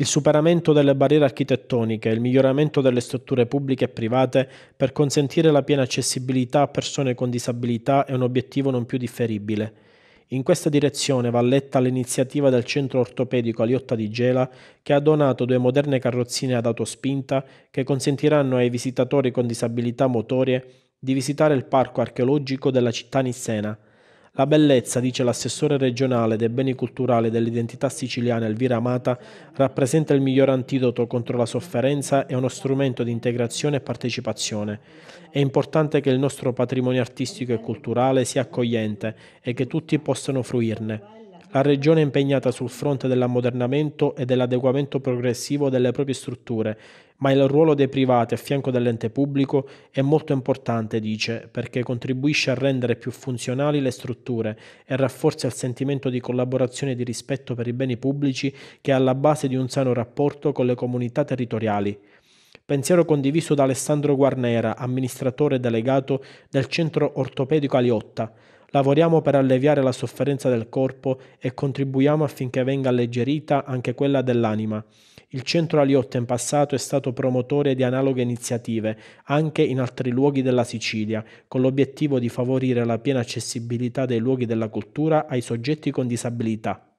il superamento delle barriere architettoniche e il miglioramento delle strutture pubbliche e private per consentire la piena accessibilità a persone con disabilità è un obiettivo non più differibile. In questa direzione va letta l'iniziativa del centro ortopedico Aliotta di Gela che ha donato due moderne carrozzine ad autospinta che consentiranno ai visitatori con disabilità motorie di visitare il parco archeologico della città nissena la bellezza, dice l'assessore regionale dei beni culturali dell'identità siciliana Elvira Amata, rappresenta il miglior antidoto contro la sofferenza e uno strumento di integrazione e partecipazione. È importante che il nostro patrimonio artistico e culturale sia accogliente e che tutti possano fruirne. La Regione è impegnata sul fronte dell'ammodernamento e dell'adeguamento progressivo delle proprie strutture, ma il ruolo dei privati a fianco dell'ente pubblico è molto importante, dice, perché contribuisce a rendere più funzionali le strutture e rafforza il sentimento di collaborazione e di rispetto per i beni pubblici che è alla base di un sano rapporto con le comunità territoriali. Pensiero condiviso da Alessandro Guarnera, amministratore delegato del centro ortopedico Aliotta, Lavoriamo per alleviare la sofferenza del corpo e contribuiamo affinché venga alleggerita anche quella dell'anima. Il centro Aliotta in passato è stato promotore di analoghe iniziative anche in altri luoghi della Sicilia, con l'obiettivo di favorire la piena accessibilità dei luoghi della cultura ai soggetti con disabilità.